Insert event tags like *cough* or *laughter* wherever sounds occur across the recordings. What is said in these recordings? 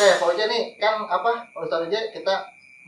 Oke, Pak Uja nih kan apa? Pak Ustadz Uja kita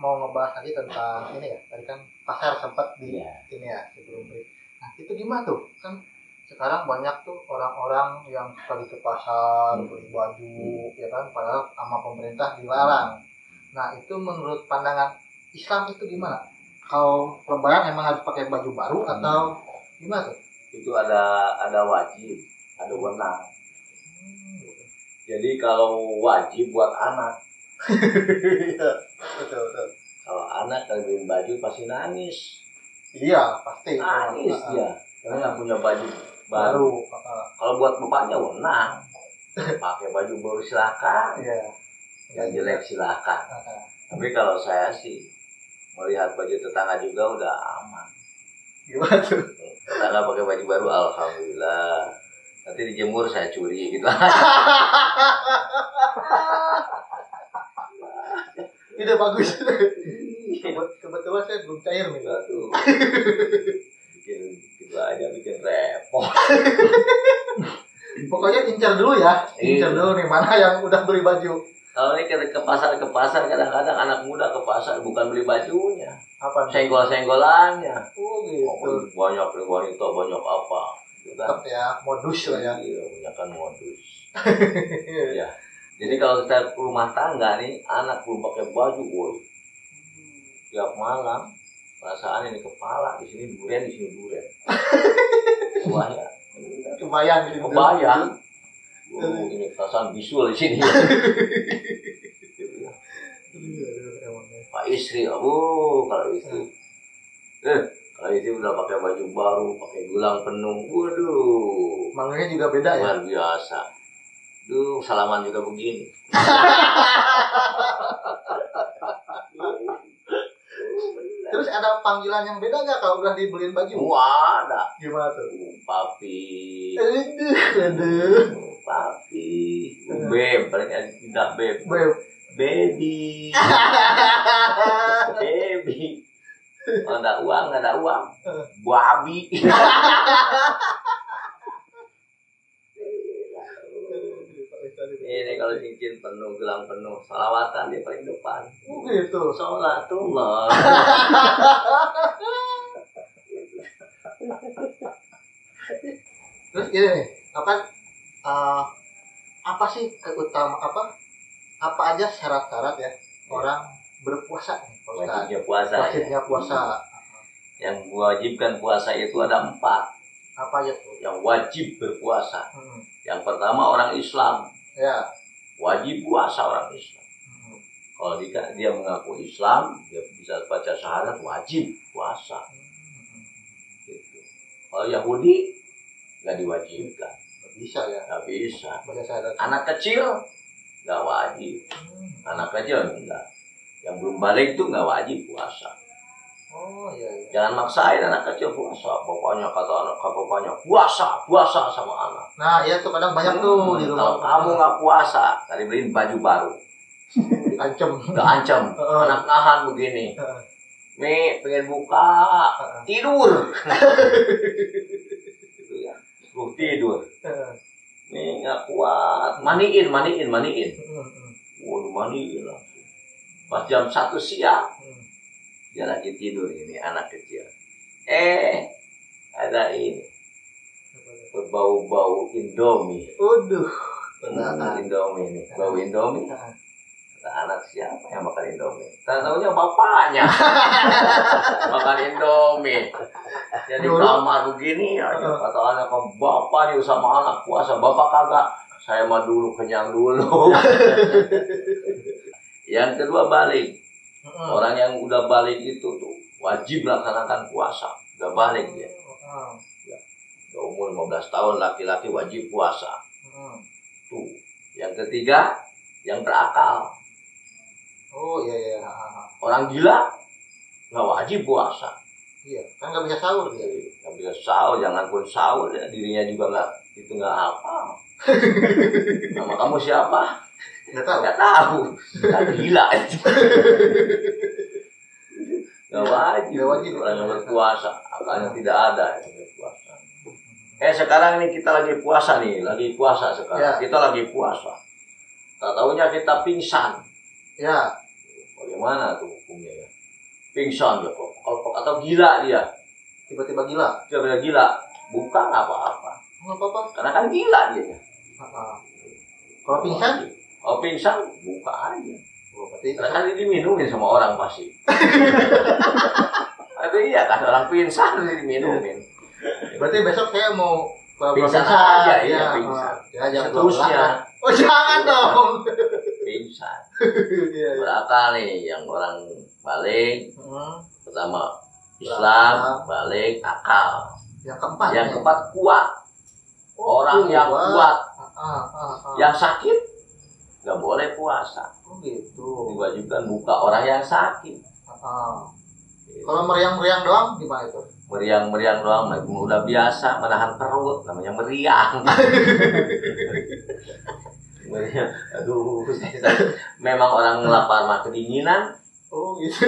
mau ngebahas lagi tentang ini ya. Tadi kan pasar sempat di Iya. ini ya sebelum break. Nah, itu gimana tuh? Kan sekarang banyak tuh orang-orang yang suka ke pasar, Hmm. beli baju, ya kan, padahal sama pemerintah dilarang. Nah, itu menurut pandangan Islam itu gimana? Kalau lebaran emang harus pakai baju baru atau gimana tuh? itu ada ada wajib ada wenang jadi kalau wajib buat anak. Iya, betul, betul. kalau anak kalau beliin baju pasti nangis. Iya, pasti. nangis dia. Karena nggak punya baju baru baru. kalau buat bapaknya wenang. *laughs* Pakai baju baru silakan. Iya. yang jelek silakan. Tapi kalau saya sih melihat baju tetangga juga udah aman. Gimana tuh? tetangga pakai baju baru alhamdulillah. Nanti dijemur saya curi gitu *laughs* *laughs* Ide bagus. Kebet- Kebetulan saya belum cair nih. Aduh. bikin gitu aja bikin repot Pokoknya incar dulu ya. Incar Iya. dulu nih mana yang udah beli baju. kalau ini ke, pasar ke pasar kadang-kadang anak muda ke pasar bukan beli bajunya Apa? nih? senggol senggolannya Oh gitu. banyak wanita banyak apa gitu kan Tetap ya modus lah ya. iya banyak kan modus ya jadi kalau kita rumah tangga nih anak belum pakai baju woi tiap malam perasaan ini kepala di sini durian di sini durian ya *laughs* Kebayang gitu. kebayang oh, ini perasaan bisul di sini. *laughs* Pak istri, oh kalau istri, eh kalau istri udah pakai baju baru, pakai gelang penuh, waduh, Manggilnya juga beda ya. luar biasa. Duh, salaman juga begini. Terus ada panggilan yang beda nggak kalau udah dibeliin baju? Wah, ada. Gimana tuh? Uh, papi, Aduh, aduh. uh, papi, uh, beb, paling tidak beb, Beb. baby, *laughs* baby. Kalau ada uang, nggak ada uang. Babi. *laughs* Ini kalau cincin penuh, gelang penuh, salawatan di paling depan. Oh gitu. Sholatullah. Terus gini nih, apa eh, apa sih keutama apa apa aja syarat-syarat ya orang berpuasa nih? Wajibnya puasa. ya. Wajibnya puasa Yang mewajibkan puasa itu ada empat. apa aja tuh? Yang wajib berpuasa. Hmm. Yang pertama orang Islam. Ya. Wajib puasa orang Islam. Hmm. Kalau dia, dia mengaku Islam, dia bisa baca syahadat, wajib puasa. Gitu. Kalau Yahudi, nggak diwajibkan. Nggak bisa ya. Nggak bisa. Anak kecil, nggak wajib. Hmm. Anak kecil, enggak. Yang belum balik itu nggak wajib puasa. Oh iya iya. Jangan maksain anak kecil puasa. Pokoknya kata anak bapaknya puasa, puasa sama anak. Nah, iya tuh kadang banyak tuh di Kalau rumah. kamu nggak puasa, tadi beliin baju baru. *laughs* ancam. Udah ancam, anak nahan begini. Mi, pengen buka, tidur. *laughs* Gitu ya. Suruh tidur. Mi, nggak kuat. Maniin, maniin, maniin. Hmm, hmm, Waduh, maniin langsung. Pas jam satu siang, hmm. Dia lagi tidur ini, anak kecil. Eh, ada ini. Berbau-bau Indomie. Waduh. Benar. Indomie ini, bau Indomie. Kata anak siapa yang makan Indomie? Tak tahunya bapaknya *laughs* makan Indomie. Jadi kamar begini aja. Heeh. Kata anak, bapak nih sama anak puasa, bapak kagak. Saya mah dulu kenyang dulu. *laughs* yang kedua balik. Orang yang udah balik itu tuh wajib melaksanakan puasa. Udah balik dia. Heeh. Udah umur 15 tahun laki-laki wajib puasa. Tuh. Yang ketiga, yang berakal. Oh iya iya. Orang gila nggak wajib puasa. Iya, kan nggak bisa sahur dia. Nggak bisa sahur, jangan pun sahur ya. Dirinya juga nggak itu nggak apa. *laughs* Nama kamu siapa? Nggak tahu. Nggak tahu. Kan gila itu. Nggak wajib. Nggak wajib. Orang yang berpuasa. Akalnya tidak ada yang berpuasa. Eh sekarang ini kita lagi puasa nih, lagi puasa sekarang. Ya. Kita lagi puasa. tak tahunya kita pingsan Ya. bagaimana tuh hukumnya ya pingsan ya kok kalau atau gila dia Tiba-tiba gila. bilang gila bukan apa-apa Nggak apa-apa. karena kan gila dia ah. Kalau pingsan? Kalau pingsan buka aja Oh, berarti kan ini diminumin sama orang pasti *laughs* itu iya kan orang pingsan diminumin berarti besok saya mau Pingsan aja, iya, ah. pingsan. Ya, seterusnya 12. Oh, jangan dong. pingsan *laughs* Iya, iya. berakal nih yang orang balik Hmm. pertama Islam balik akal Yang keempat. yang ya? keempat kuat Oh, orang yang kuat Ah, ah, ah. yang sakit nggak boleh puasa Oh, gitu. diwajibkan buka orang yang sakit Ah. Kalau meriang-meriang doang gimana itu? meriang-meriang doang udah biasa menahan perut namanya meriang *laughs* meriang aduh memang orang lapar mah kedinginan Oh, gitu.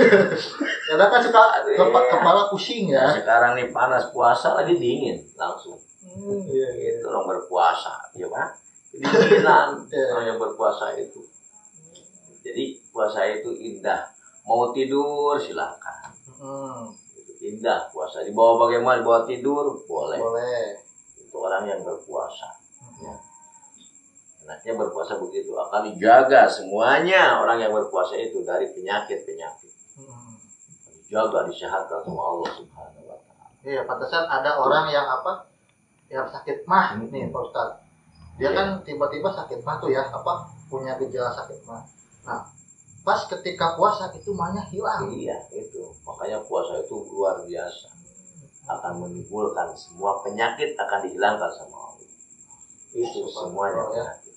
Karena kan suka kepa- kepala pusing ya. sekarang nih panas puasa lagi dingin langsung Hmm, iya, iya. itu orang berpuasa ya pak kedinginan *laughs* Iya. orang yang berpuasa itu. Jadi puasa itu indah. Mau tidur silakan. Hmm, indah puasa. Dibawa bagaimana? Dibawa tidur? Boleh. Boleh. itu orang yang berpuasa. Ya. enaknya berpuasa begitu. Akan dijaga semuanya orang yang berpuasa itu dari penyakit penyakit Hmm. dijaga disehatkan sama Allah Subhanahu Wa Taala. Iya, pantesan ada orang yang apa? Yang sakit mah nih, Pak Ustaz. Dia Iya. kan tiba-tiba sakit mah tuh ya, apa? Punya gejala sakit mah. Nah, pas ketika puasa itu mahnya hilang. iya itu makanya puasa itu luar biasa akan menimbulkan semua penyakit akan dihilangkan sama Allah itu semuanya Ya. penyakit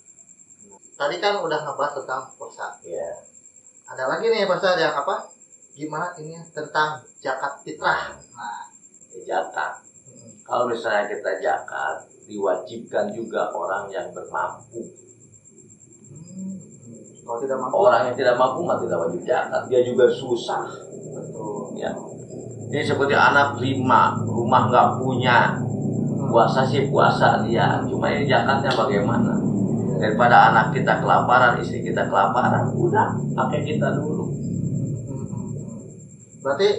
Tadi kan udah ngebahas tentang puasa. ya Ada lagi nih Pak Ustaz yang apa? Gimana ini tentang zakat fitrah. Nah, zakat hmm. kalau misalnya kita zakat diwajibkan juga orang yang bermampu. Kalau tidak mampu, orang yang tidak mampu mah tidak wajib zakat dia juga susah betul. ya ini seperti anak lima rumah nggak punya puasa sih puasa dia cuma ini zakatnya bagaimana daripada anak kita kelaparan istri kita kelaparan udah pakai kita dulu Hmm. Berarti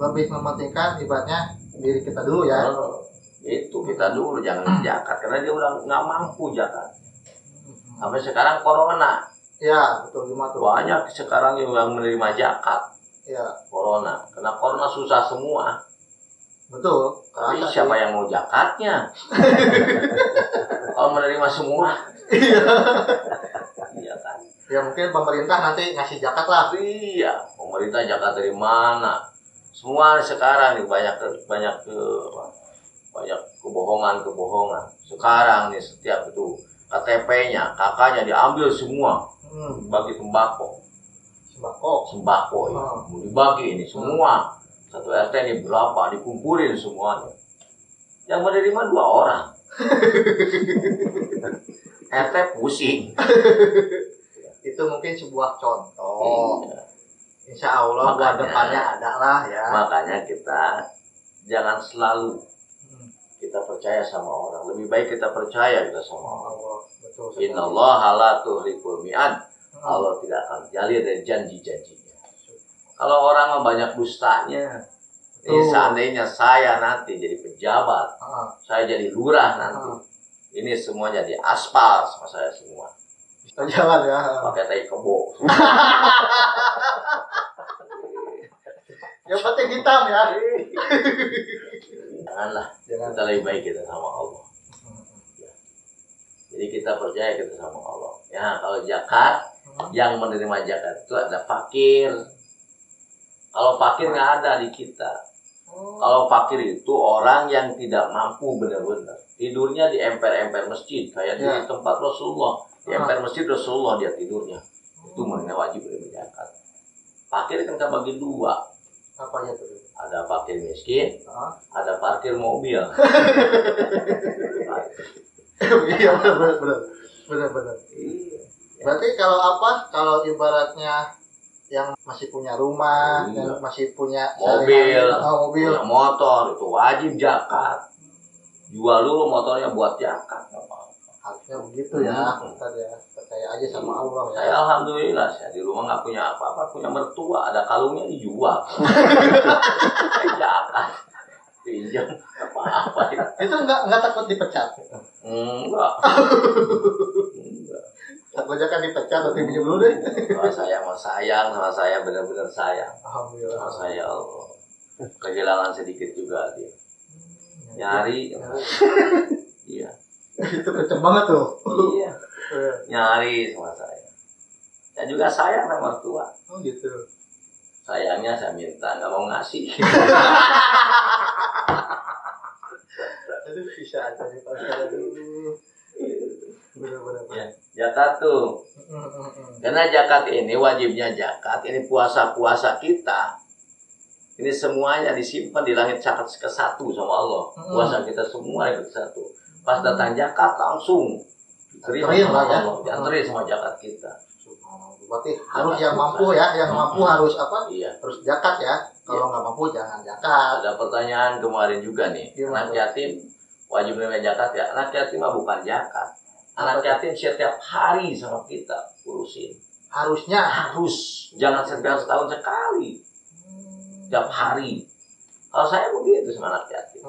lebih mementingkan ibaratnya diri kita dulu ya. Oh, itu kita dulu jangan zakat karena dia udah nggak mampu zakat sampai sekarang corona. Ya, betul gimana tuh? banyak sekarang yang menerima zakat. Ya, corona. Karena corona susah semua. Betul. tapi siapa yang mau zakatnya? *laughs* Kalau menerima semua. Iya kan? Ya mungkin pemerintah nanti ngasih zakat lah. iya. Pemerintah zakat dari mana? Semua sekarang nih banyak banyak eh, apa, banyak kebohongan kebohongan sekarang nih setiap itu KTP-nya kakaknya diambil semua Hmm, bagi sembako sembako. sembako ya. Mau dibagi ini semua satu RT ini berapa dikumpulin semuanya yang menerima dua orang *laughs* RT pusing *laughs* Itu mungkin sebuah contoh. Iya. Insya Allah Makanya. depannya ada lah ya. makanya kita jangan selalu Hmm, kita percaya sama orang lebih baik kita percaya kita sama betul. Inna Allah la tuhrikul mi'ad Hmm, Allah tidak akan jali dari janji-janjinya kalau orang banyak dustanya ini Betul. seandainya saya nanti jadi pejabat ah, saya jadi lurah nanti ah. ini semuanya di aspal sama saya semua jalan ya. pakai tai kebo *laughs* Yang penting hitam ya. *laughs* janganlah. Jangan. kita lebih baik kita sama Allah. Hmm, jadi kita percaya kita sama Allah. Ya kalau zakat hmm. yang menerima zakat itu ada fakir. Kalau fakir nggak ada di kita. Oh, kalau fakir itu orang yang tidak mampu benar-benar. Tidurnya di emper-emper masjid. Kayak di Ya. tempat Rasulullah. Di Ah. emper masjid Rasulullah dia tidurnya. Itu mana wajib menerima zakat. Fakir kan kita bagi dua apa ya tuh? ada fakir miskin Ah. ada parkir mobil Iya benar benar benar benar. Iya. Berarti kalau apa? Kalau ibaratnya yang masih punya rumah, Iya. yang masih punya Mobil. oh, mobil. punya motor itu wajib zakat jual dulu motornya buat zakat nggak apa-apa harusnya begitu ya Hmm. Ustaz ya percaya aja sama Allah ya Saya alhamdulillah saya di rumah nggak punya apa-apa, punya mertua, ada kalungnya dijual. Saya *laughs* jakat, pinjam apa-apa. itu nggak nggak takut dipecat Enggak. Enggak. takutnya kan dipecat atau pinjam dulu deh Kalau saya mau sayang sama saya benar-benar sayang alhamdulillah sama saya Allah. Kehilangan sedikit juga dia. Nyari, iya, itu kenceng banget tuh iya, nyari sama saya. Saya juga sayang sama mertua. oh gitu Sayangnya saya minta nggak mau ngasih. *laughs* itu bisa aja nih bener-bener Ya, zakat tuh. Karena zakat ini wajibnya zakat, ini puasa-puasa kita. Ini semuanya disimpan di langit zakat ke satu sama Allah. Puasa kita semua itu ke satu. Pas datang zakat langsung diterima Dianterin sama ya. Allah. Dianterin sama zakat kita. Subhanallah. berarti harus yang mampu ya yang mampu harus apa Iya. harus zakat ya kalau nggak mampu jangan zakat Ada pertanyaan kemarin juga nih. Gimana? Anak yatim wajib menerima zakat ya. Anak yatim mah bukan zakat. Anak yatim setiap hari sama kita urusin. harusnya Harus. Jangan setiap setahun sekali. Hmm. Setiap hari. Kalau saya begitu sama anak yatim.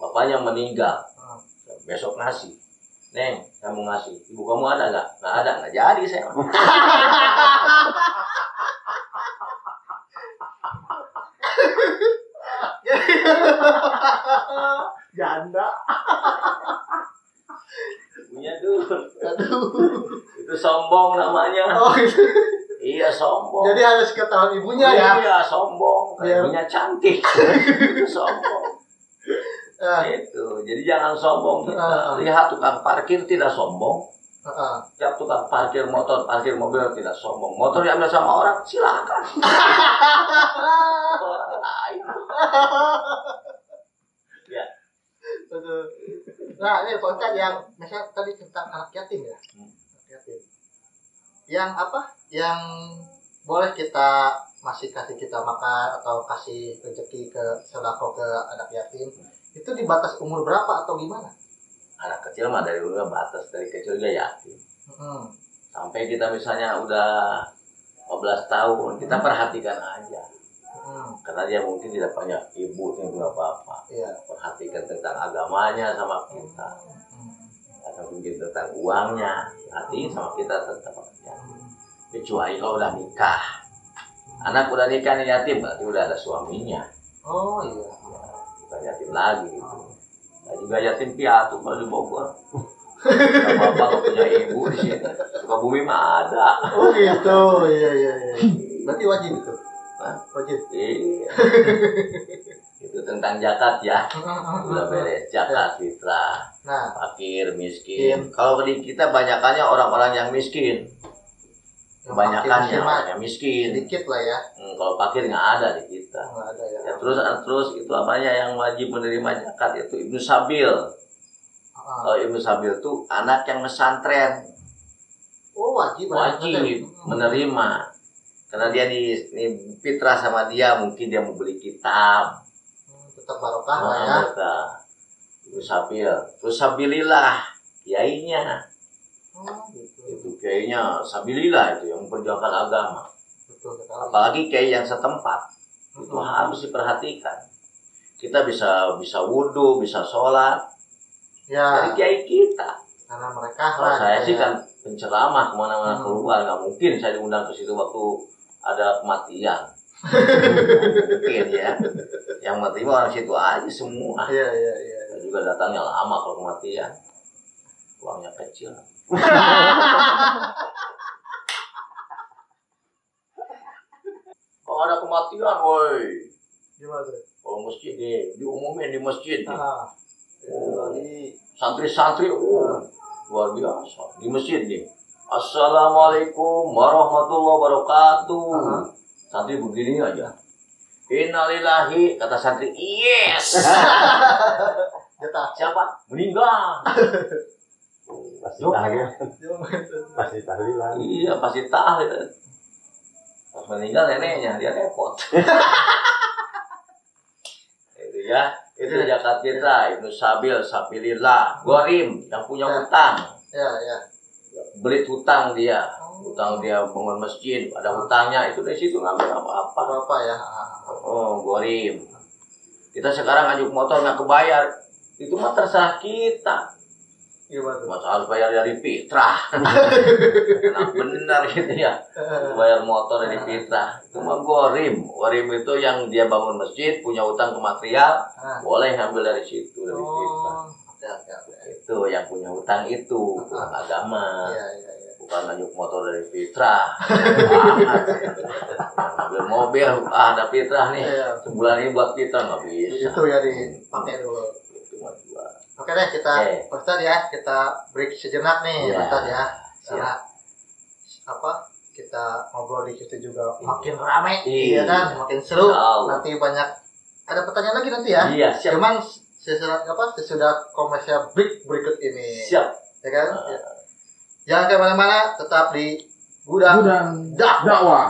Bapaknya meninggal. Besok ngasih. Neng, saya mau ngasih. Ibu kamu ada nggak? Nggak ada. Nggak jadi saya. *laughs* janda Punya dulu. aduh Itu sombong namanya. oh itu Iya, sombong. jadi harus ketahuan ibunya ya Iya, sombong. Iya. Ibunya cantik. Itu *laughs* sombong. Jadi jangan sombong kita. Ah. Lihat tukang parkir tidak sombong. heeh. Tiap tukang parkir motor, parkir mobil tidak sombong. Motor diambil sama orang, silakan. *laughs* orang lain. Ya. Nah, ini Ustadz yang misalnya tadi tentang anak yatim ya. Hmm. Anak yatim. Yang apa? Yang boleh kita masih kasih kita makan atau kasih rezeki ke sodako ke anak yatim itu di batas umur berapa atau gimana? Anak kecil mah dari dulu batas dari kecil dia yatim. Hmm. Sampai kita misalnya udah 15 tahun, kita perhatikan aja. Hmm. Karena dia mungkin tidak punya ibu, tidak punya bapak. Iya. Perhatikan tentang agamanya sama kita. Hmm. Atau mungkin tentang uangnya. Perhatiin sama kita tentang pekerjaan. Kecuali kalau udah nikah. Anak udah nikah nih yatim, berarti udah ada suaminya. Oh iya. Yatim lagi gitu. Nah, juga yatim piatu kalau di Bogor. Gak bapak gak punya ibu di sini. Suka bumi mah ada. Oh gitu. Iya iya iya. Berarti wajib itu. Hah? Wajib. Iya. itu tentang zakat ya. Udah beres zakat fitrah, Nah, fakir, miskin. Kalau di kita banyakannya orang-orang yang miskin. Yang orang mah yang miskin. sedikit lah ya. Hmm, kalau fakir nggak ada di kita. Nggak ada ya. Ya, terus terus itu apanya yang wajib menerima zakat itu ibnu sabil. Ah. Kalau ibnu sabil itu anak yang mesantren Oh wajib. wajib menerima karena dia di, di fitrah sama dia mungkin dia mau beli kitab Hmm, Tetap barokah lah ya. Nah, ibnu sabil terus sabilillah kiainya Oh gitu. itu kiainya sabilillah itu yang memperjuangkan agama Betul sekali. apalagi kiai yang setempat itu Hmm. harus diperhatikan kita bisa bisa wudhu bisa sholat Ya, dari kiai kita karena mereka kalau saya ya. sih kan penceramah ke mana-mana Hmm. keluar nggak mungkin saya diundang ke situ waktu ada kematian *laughs* mungkin ya yang mati orang situ aja semua Iya iya iya. Juga datangnya lama kalau kematian uangnya kecil *laughs* kalau ada kematian woi? Gimana tuh? kalau masjid nih diumumin di masjid. Ah. Oh. Jadi santri-santri oh, luar biasa. Di masjid nih Assalamualaikum warahmatullahi wabarakatuh. Aha. santri begini aja. Innalillahi kata santri yes. *laughs* Siapa? Meninggal *laughs* pasti Yo. tahlil Gimana tuh? pasti tahlilan. Iya pasti tahu pas meninggal neneknya dia repot. *laughs* Itu ya itu zakat fitrah Ibnu Sabil Sabilillah Gorim yang punya Ya. hutang. Ya, ya. belit hutang dia. Hutang dia bangun masjid ada hutangnya itu dari situ ngambil apa-apa. Apa ya? oh gorim. Kita sekarang ngajuk motor nggak kebayar. Itu mah terserah kita Gimana masa harus bayar dari fitrah *laughs* enak benar gitu ya bayar motor dari fitrah itu mah gorim gorim itu yang dia bangun masjid punya hutang ke material Ah. boleh ngambil dari situ dari fitrah Oh. Ya, ya, ya. itu yang punya hutang itu bukan agama Iya, iya, iya. bukan ngajuk motor dari fitrah ngambil mobil ah ada fitrah nih sebulan ini buat fitrah nggak bisa Itu ya dipakai dulu. itu mah. Oke deh kita Eh. Ustaz ya kita break sejenak nih Iya. Ustaz ya. Siap. Karena apa kita ngobrol di situ juga makin rame Iya. iya kan makin seru Allah. nanti banyak ada pertanyaan lagi nanti ya iya siap cuman sesudah apa sesudah komersial break berikut ini siap ya kan. Ya. jangan ke mana-mana tetap di gudang Gudang dakwah dakwah.